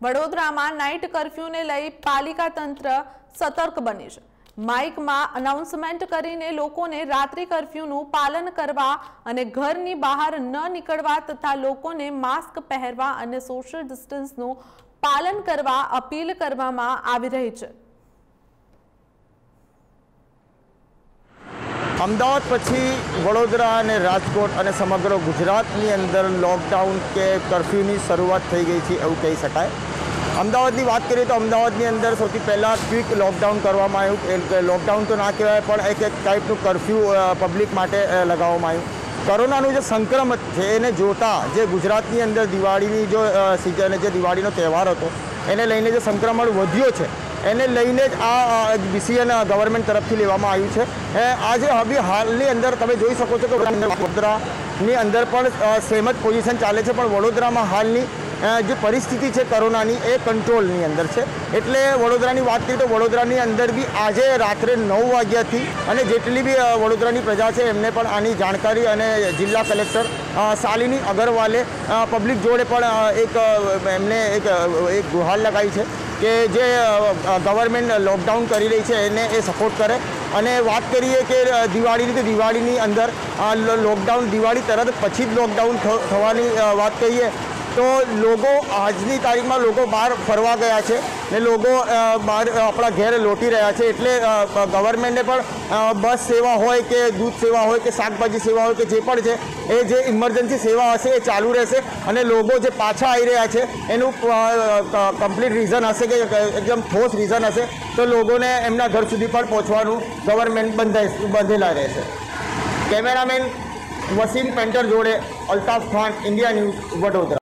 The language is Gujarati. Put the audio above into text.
વડોદરામાં નાઇટ કર્ફ્યુને લઈ પાલિકા તંત્ર સતર્ક બન્યું છે. માઇકમાં અનાઉન્સમેન્ટ કરીને લોકોને રાત્રિ કર્ફ્યુનું પાલન કરવા અને ઘરની બહાર ન નીકળવા તથા લોકોને માસ્ક પહેરવા અને સોશિયલ ડિસ્ટન્સનું પાલન કરવા અપીલ કરવામાં આવી રહી છે. અમદાવાદ પછી વડોદરા અને રાજકોટ અને સમગ્ર ગુજરાતની અંદર લોકડાઉન કે કર્ફ્યુની શરૂઆત થઈ ગઈ છે એવું કહી શકાય. અમદાવાદની વાત કરીએ તો અમદાવાદની અંદર સૌથી પહેલાં ક્વિક લોકડાઉન કરવામાં આવ્યું. લોકડાઉન તો ના કહેવાય, પણ એક એક ટાઈપનું કરફ્યુ પબ્લિક માટે લગાવવામાં આવ્યું. કોરોનાનું જે સંક્રમણ છે, એને જોતા જે ગુજરાતની અંદર દિવાળીની જો સિઝન જે દિવાળીનો તહેવાર હતો, એને લઈને જે સંક્રમણ વધ્યો છે એને લઈને જ આ ડિસિઝન ગવર્મેન્ટ તરફથી લેવામાં આવ્યું છે. આજે હવે હાલની અંદર તમે જોઈ શકો છો કે વડોદરાની અંદર પણ સેમ જ પોઝિશન ચાલે છે, પણ વડોદરામાં હાલની જે પરિસ્થિતિ છે કોરોનાની એ કંટ્રોલની અંદર છે. એટલે વડોદરાની વાત કરીએ તો વડોદરાની અંદર બી આજે રાત્રે નવ વાગ્યાથી અને જેટલી બી વડોદરાની પ્રજા છે એમને પણ આની જાણકારી અને જિલ્લા કલેક્ટર શાલિની અગરવાલે પબ્લિક જોડે પણ એક એમને એક એક ગુહાર લગાવી છે કે જે ગવર્મેન્ટ લોકડાઉન કરી રહી છે એને એ સપોર્ટ કરે. અને વાત કરીએ કે દિવાળીની તો દિવાળીની અંદર લોકડાઉન દિવાળી તરત પછી જ લોકડાઉન થવાની વાત કહીએ તો લોકો આજની તારીખમાં લોકો બહાર ફરવા ગયા છે ને લોકો બહાર આપણા ઘેર લોટી રહ્યા છે એટલે ગવર્મેન્ટે પણ બસ સેવા હોય કે દૂધ સેવા હોય કે શાકભાજી સેવા હોય કે જે પણ છે, એ જે ઇમરજન્સી સેવા હશે એ ચાલુ રહેશે અને લોકો જે પાછા આવી રહ્યા છે એનું કમ્પ્લીટ રીઝન હશે કે એકદમ ઠોસ રીઝન હશે, તો લોકોને એમના ઘર સુધી પણ પહોંચવાનું ગવર્મેન્ટ બંધાઈ બંધેલા રહેશે. કેમેરામેન વસીમ પેન્ટર જોડે અલ્તાફ ખાન ઇન્ડિયા ન્યૂઝ વડોદરા.